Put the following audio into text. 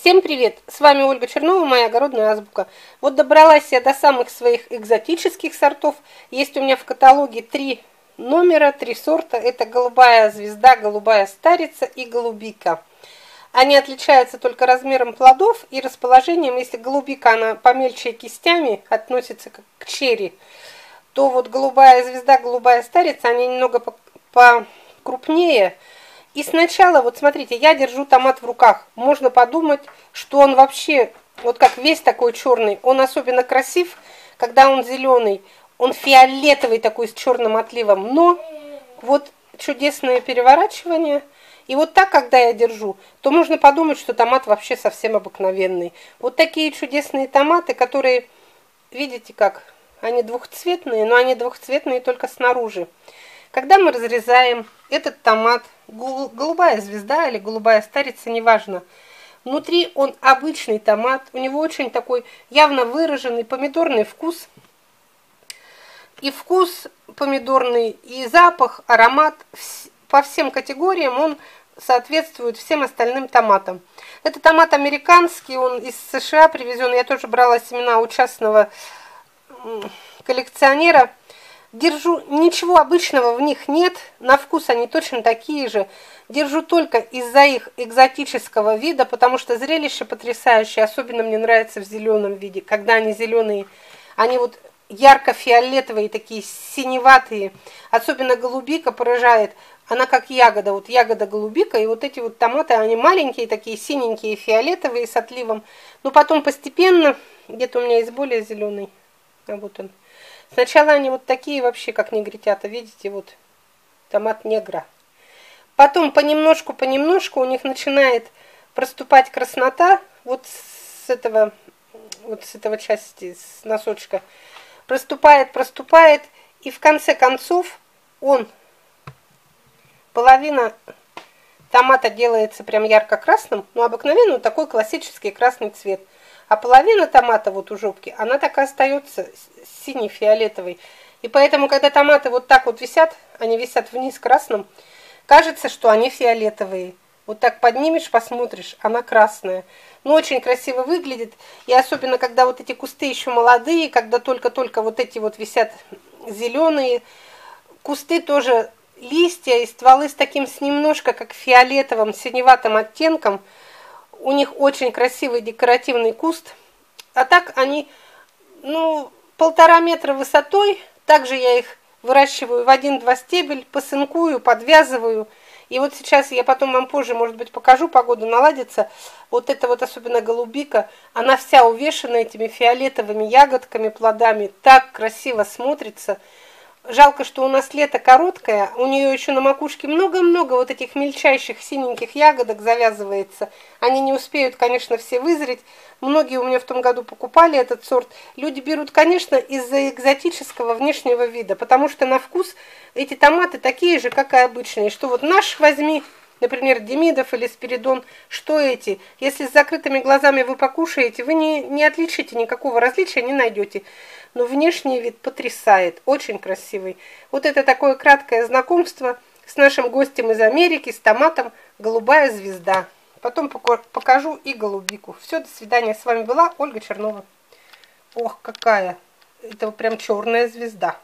Всем привет! С вами Ольга Чернова, моя огородная азбука. Вот добралась я до самых своих экзотических сортов. Есть у меня в каталоге три номера, три сорта. Это голубая звезда, голубая старица и голубика. Они отличаются только размером плодов и расположением. Если голубика, она помельче кистями, относится к черри, то вот голубая звезда, голубая старица, они немного покрупнее, и сначала, вот смотрите, я держу томат в руках. Можно подумать, что он вообще, вот как весь такой черный, он особенно красив, когда он зеленый. Он фиолетовый такой с черным отливом. Но вот чудесное переворачивание. И вот так, когда я держу, то можно подумать, что томат вообще совсем обыкновенный. Вот такие чудесные томаты, которые, видите как, они двухцветные, но они двухцветные только снаружи. Когда мы разрезаем этот томат, голубая звезда или голубая старица, неважно, внутри он обычный томат, у него очень такой явно выраженный помидорный вкус. И вкус помидорный, и запах, аромат по всем категориям он соответствует всем остальным томатам. Это томат американский, он из США привезен. Я тоже брала семена у частного коллекционера. Держу, ничего обычного в них нет, на вкус они точно такие же. Держу только из-за их экзотического вида, потому что зрелище потрясающее, особенно мне нравится в зеленом виде. Когда они зеленые, они вот ярко-фиолетовые, такие синеватые. Особенно голубика поражает, она как ягода, вот ягода голубика, и вот эти вот томаты, они маленькие, такие синенькие, фиолетовые с отливом. Но потом постепенно, где-то у меня есть более зеленый, вот он, Сначала они вот такие вообще, как негритята, видите, вот томат негра. Потом понемножку, понемножку у них начинает проступать краснота, вот с этого, вот с этого части, с носочка. Проступает, проступает, и в конце концов он, половина томата делается прям ярко-красным, но обыкновенно такой классический красный цвет – а половина томата вот у жопки, она так и остается синий-фиолетовой. И поэтому, когда томаты вот так вот висят, они висят вниз красным, кажется, что они фиолетовые. Вот так поднимешь, посмотришь, она красная. Ну, очень красиво выглядит. И особенно, когда вот эти кусты еще молодые, когда только-только вот эти вот висят зеленые. Кусты тоже листья и стволы с таким, с немножко как фиолетовым, синеватым оттенком – у них очень красивый декоративный куст. А так они, ну, полтора метра высотой. Также я их выращиваю в один-два стебель, посынкую, подвязываю. И вот сейчас я потом вам позже, может быть, покажу, погода наладится. Вот это вот особенно голубика, она вся увешана этими фиолетовыми ягодками, плодами. Так красиво смотрится. Жалко, что у нас лето короткое, у нее еще на макушке много-много вот этих мельчайших синеньких ягодок завязывается. Они не успеют, конечно, все вызреть. Многие у меня в том году покупали этот сорт. Люди берут, конечно, из-за экзотического внешнего вида, потому что на вкус эти томаты такие же, как и обычные. Что вот наш возьми, например, Демидов или Спиридон, что эти? Если с закрытыми глазами вы покушаете, вы не, не отличите никакого различия, не найдете но внешний вид потрясает, очень красивый. Вот это такое краткое знакомство с нашим гостем из Америки, с томатом «Голубая звезда». Потом покажу и голубику. Все, до свидания. С вами была Ольга Чернова. Ох, какая! Это прям черная звезда.